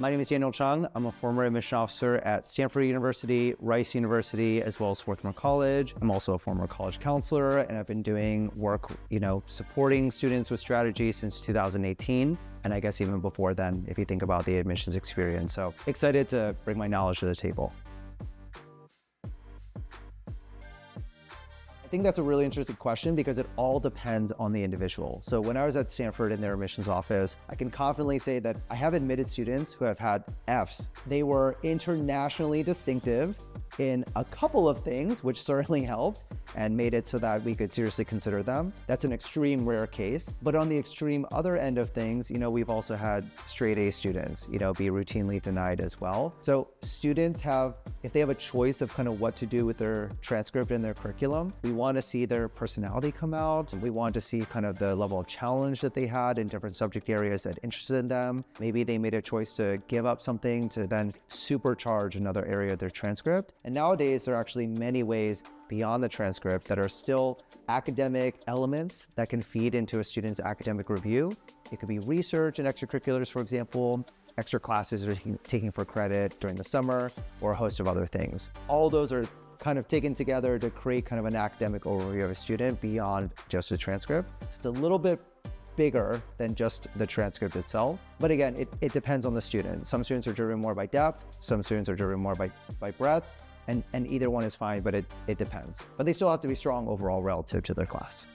My name is Daniel Chung. I'm a former admission officer at Stanford University, Rice University, as well as Swarthmore College. I'm also a former college counselor, and I've been doing work, you know, supporting students with strategy since 2018. And I guess even before then, if you think about the admissions experience. So excited to bring my knowledge to the table. I think that's a really interesting question because it all depends on the individual. So when I was at Stanford in their admissions office, I can confidently say that I have admitted students who have had Fs. They were internationally distinctive in a couple of things, which certainly helped and made it so that we could seriously consider them. That's an extreme rare case. But on the extreme other end of things, you know, we've also had straight A students, you know, be routinely denied as well. So students have, if they have a choice of kind of what to do with their transcript and their curriculum, we want to see their personality come out. We want to see kind of the level of challenge that they had in different subject areas that interested them. Maybe they made a choice to give up something to then supercharge another area of their transcript. And nowadays, there are actually many ways beyond the transcript that are still academic elements that can feed into a student's academic review. It could be research and extracurriculars, for example, extra classes they're taking for credit during the summer, or a host of other things. All those are kind of taken together to create kind of an academic overview of a student beyond just a transcript. It's a little bit bigger than just the transcript itself. But again, it, it depends on the student. Some students are driven more by depth, some students are driven more by, by breadth, and, and either one is fine, but it, it depends. But they still have to be strong overall relative to their class.